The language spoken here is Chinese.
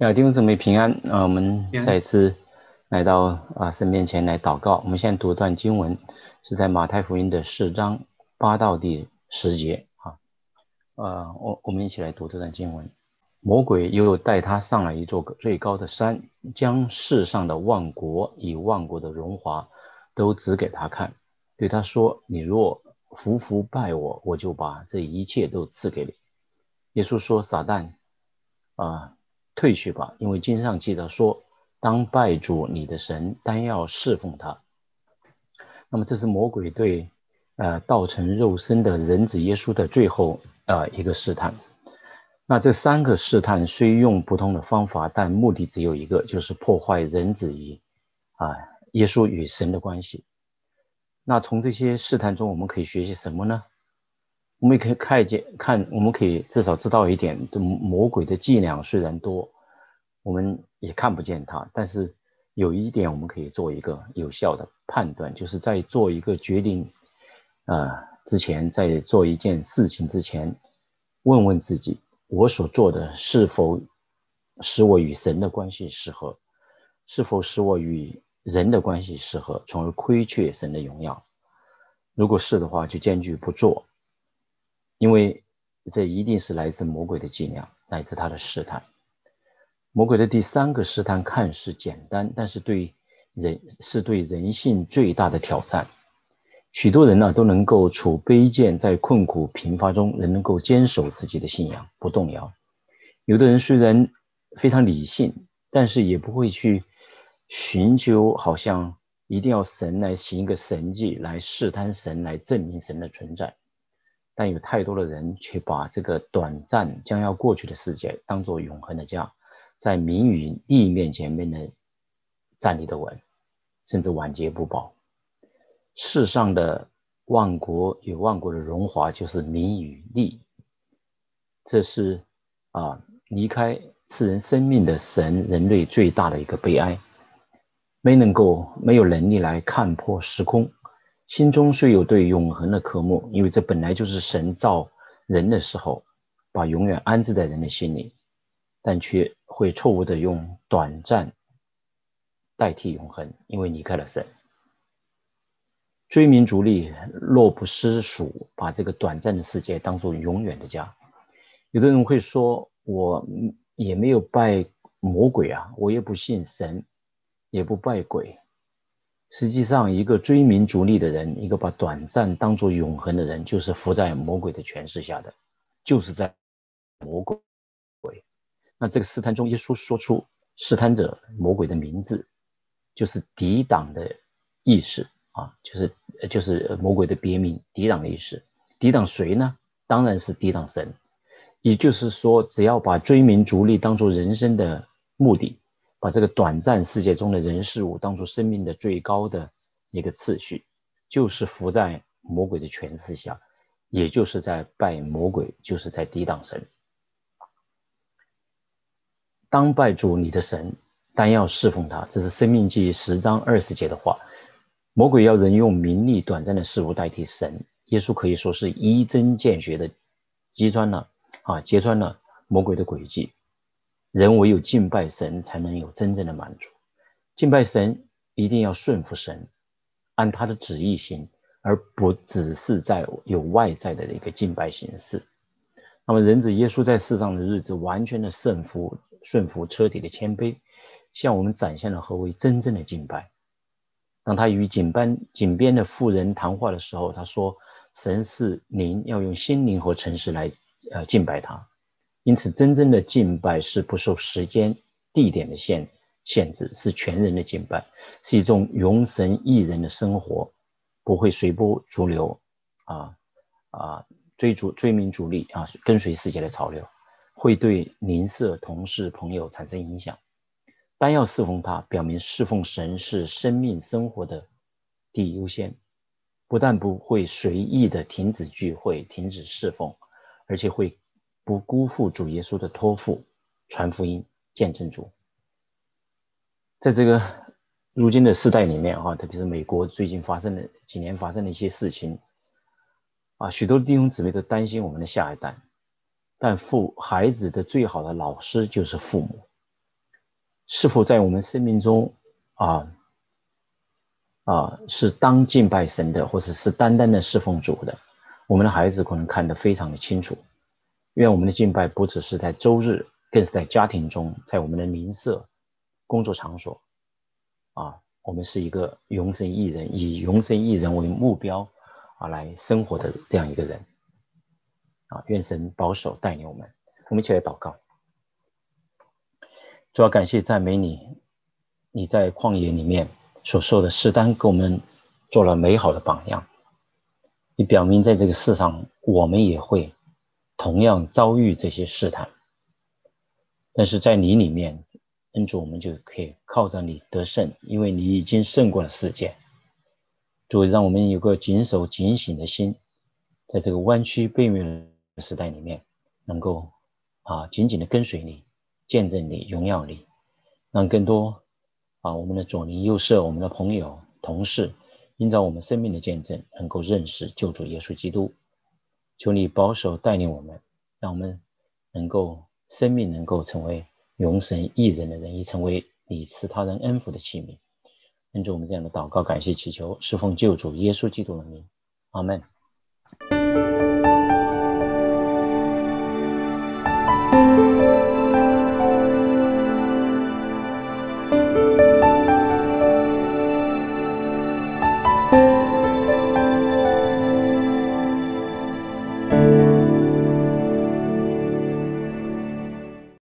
呀，弟兄姊妹平安啊！我们再次来到啊神面前来祷告。我们现在读段经文，是在马太福音的四章八到第十节啊。呃，我我们一起来读这段经文。魔鬼又带他上了一座最高的山，将世上的万国以万国的荣华都指给他看，对他说：“你若服服拜我，我就把这一切都赐给你。”耶稣说：“撒旦啊！”退去吧，因为经上记着说：“当拜主你的神，单要侍奉他。”那么，这是魔鬼对呃道成肉身的人子耶稣的最后呃一个试探。那这三个试探虽用不同的方法，但目的只有一个，就是破坏人子与啊耶稣与神的关系。那从这些试探中，我们可以学习什么呢？我们也可以看见，看我们可以至少知道一点：，魔鬼的伎俩虽然多，我们也看不见它，但是有一点我们可以做一个有效的判断，就是在做一个决定，啊之前，在做一件事情之前，问问自己：我所做的是否使我与神的关系适合？是否使我与人的关系适合，从而亏缺神的荣耀？如果是的话，就坚决不做。因为这一定是来自魔鬼的伎俩，来自他的试探。魔鬼的第三个试探看似简单，但是对人是对人性最大的挑战。许多人呢都能够处卑贱，在困苦贫乏中仍能够坚守自己的信仰不动摇。有的人虽然非常理性，但是也不会去寻求，好像一定要神来行一个神迹来试探神，来证明神的存在。但有太多的人却把这个短暂将要过去的世界当做永恒的家，在名与利面前没能站立的稳，甚至晚节不保。世上的万国与万国的荣华，就是名与利。这是啊，离开赐人生命的神，人类最大的一个悲哀，没能够没有能力来看破时空。心中虽有对永恒的渴慕，因为这本来就是神造人的时候，把永远安置在人的心里，但却会错误的用短暂代替永恒，因为离开了神。追名逐利，若不失属，把这个短暂的世界当做永远的家。有的人会说，我也没有拜魔鬼啊，我也不信神，也不拜鬼。实际上，一个追名逐利的人，一个把短暂当作永恒的人，就是伏在魔鬼的权势下的，就是在魔鬼。那这个试探中，耶稣说出试探者魔鬼的名字，就是抵挡的意思啊，就是就是魔鬼的别名，抵挡的意思。抵挡谁呢？当然是抵挡神。也就是说，只要把追名逐利当做人生的目的。把这个短暂世界中的人事物当做生命的最高的一个次序，就是伏在魔鬼的权势下，也就是在拜魔鬼，就是在抵挡神。当拜主你的神，但要侍奉他，这是《生命记》十章二十节的话。魔鬼要人用名利短暂的事物代替神，耶稣可以说是一针见血的击穿了啊，揭穿了魔鬼的诡计。人唯有敬拜神，才能有真正的满足。敬拜神一定要顺服神，按他的旨意行，而不只是在有外在的一个敬拜形式。那么，人子耶稣在世上的日子，完全的顺服、顺服彻底的谦卑，向我们展现了何为真正的敬拜。当他与井边井边的妇人谈话的时候，他说：“神是灵要用心灵和诚实来呃敬拜他。”因此，真正的敬拜是不受时间、地点的限限制，是全人的敬拜，是一种容神益人的生活，不会随波逐流，啊啊，追逐追名逐利啊，跟随世界的潮流，会对邻舍、同事、朋友产生影响。单要侍奉他，表明侍奉神是生命生活的第一优先，不但不会随意的停止聚会、停止侍奉，而且会。不辜负主耶稣的托付，传福音、见证主。在这个如今的时代里面，哈，特别是美国最近发生的几年发生的一些事情，啊，许多弟兄姊妹都担心我们的下一代。但父孩子的最好的老师就是父母，是否在我们生命中啊啊是当敬拜神的，或者是单单的侍奉主的？我们的孩子可能看得非常的清楚，因为我们的敬拜不只是在周日，更是在家庭中，在我们的邻舍、工作场所。啊，我们是一个永生一人，以永生一人为目标啊来生活的这样一个人。啊，愿神保守带领我们，我们一起来祷告。主要感谢赞美你，你在旷野里面所受的试单，给我们做了美好的榜样。你表明在这个世上，我们也会同样遭遇这些试探，但是在你里面，恩主，我们就可以靠着你得胜，因为你已经胜过了世界。主，让我们有个谨守警醒的心，在这个弯曲背面时代里面，能够啊紧紧的跟随你。见证你荣耀你，让更多啊我们的左邻右舍、我们的朋友、同事，因着我们生命的见证，能够认识救主耶稣基督。求你保守带领我们，让我们能够生命能够成为永神一人的人，也成为你赐他人恩福的器皿。恩主我们这样的祷告，感谢祈求，侍奉救主耶稣基督的名，阿门。